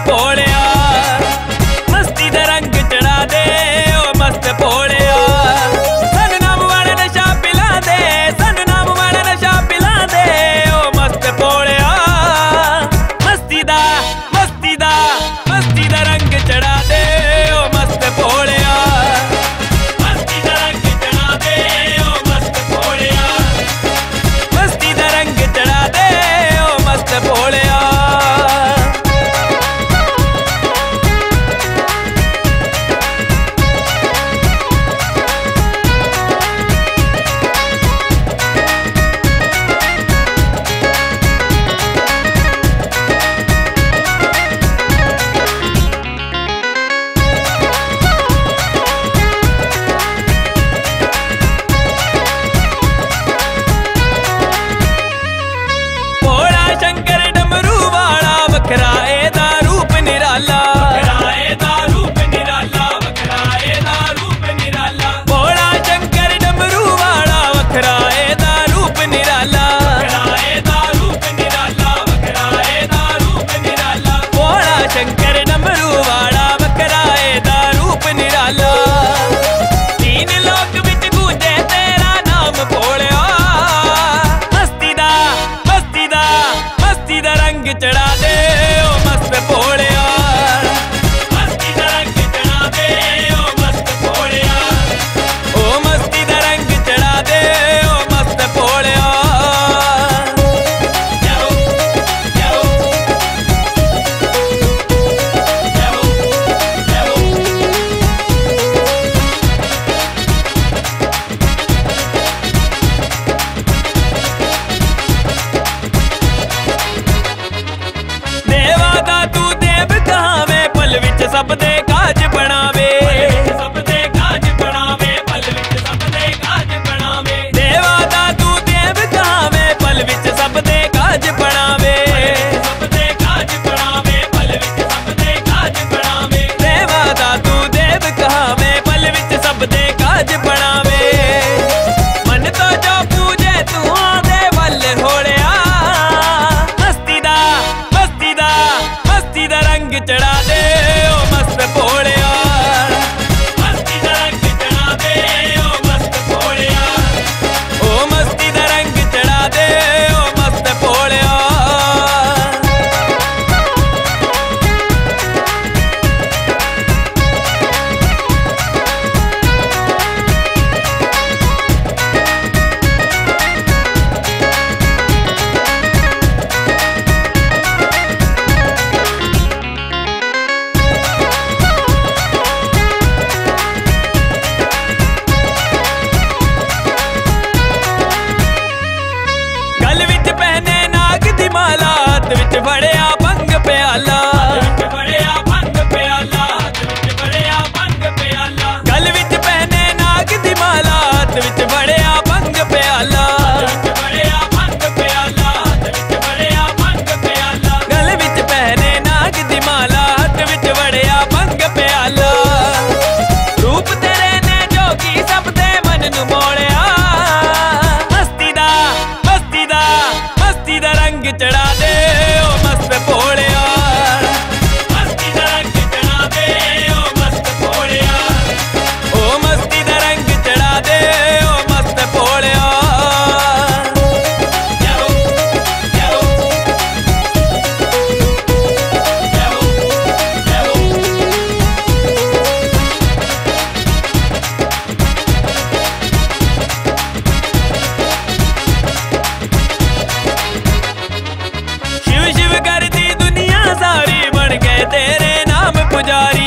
പോലെ ਸਭ ਦੇ ਕਾਜ ਬਣਾਵੇ ਸਭ ਦੇ ਕਾਜ ਬਣਾਵੇ ਪਲ ਵਿੱਚ ਸਭ ਦੇ ਕਾਜ ਬਣਾਵੇ ਦੇਵਾ ਦਾ ਤੂੰ ਦੇਵ ਕਾਵੇ ਪਲ ਵਿੱਚ ਸਭ ਦੇ ਕਾਜ ਬਣਾਵੇ ਸਭ ਦੇ ਕਾਜ ਬਣਾਵੇ ਪਲ ਵਿੱਚ ਸਭ ਦੇ ਕਾਜ ਬਣਾਵੇ ਦੇਵਾ ਦਾ ਤੂੰ ਦੇਵ ਕਾਵੇ ਪਲ ਵਿੱਚ ਸਭ ਦੇ ਕਾਜ ਬਣਾਵੇ ਮਨ ਤੋਂ ਜੋ ਪੂਜੇ ਤੂੰ ਆਦੇ ਵੱਲ ਹੋੜਿਆ ਮਸਤੀ ਦਾ ਮਸਤੀ ਦਾ ਮਸਤੀ ਦਾ ਰੰਗ ਚੜਾ ਦੇ तेरे नाम पुजारी।